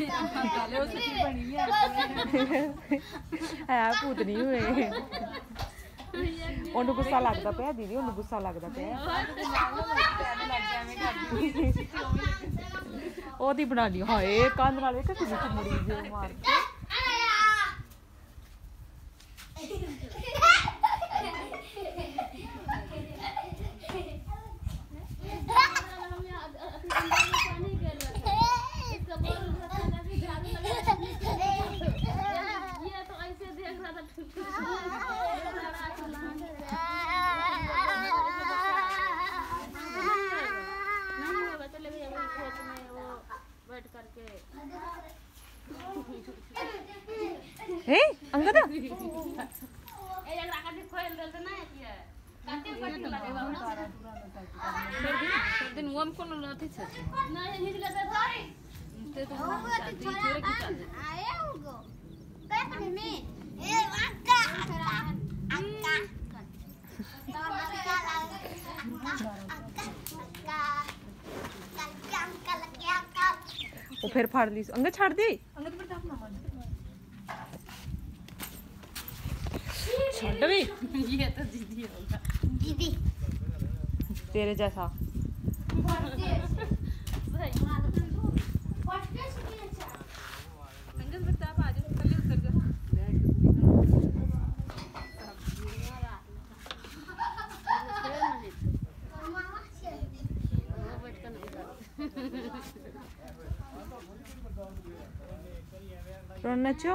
ਨਾਲੇ ਉਸ ਨਹੀਂ ਹੋਏ। ਉਹਨੂੰ ਗੁੱਸਾ ਲੱਗਦਾ ਪਿਆ, ਦੀਦੀ, ਉਹਨੂੰ ਗੁੱਸਾ ਲੱਗਦਾ ਪਿਆ। ਉਹਦੀ ਬਣਾ ਲਈ, ਹਾਏ, ਕੰਧ ਨਾਲ ਵੇਖ ਕਿੰਨੀ ਚੁੰਮੜੀ ਜਿਹੀ ਮਾਰ ਕੇ। हे अंगद? ए एकरा काटि खोल देल त नै किए काटि काटि लगे दिन ओम कोन अथि छ नै हिज लगे सॉरी ते तो छोरा की चल आए उगो पेपर में ए अक्का अक्का वो फिर फाड़ ली अंगद छाड़ दी। अंगद ये तो दीदी होगा। दीदी। तेरे जैसा। नचो?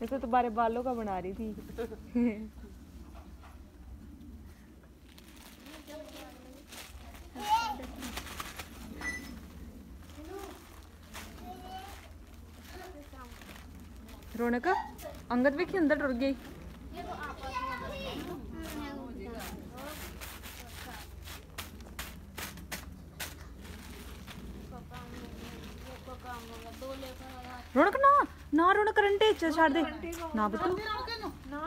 तो तुम्हारे बालों का बना रही थी। रौनक अंगद भी अंदर टुर गई। రుణకనా? నా రుణక రంటే శారదే నా బతుకు. నా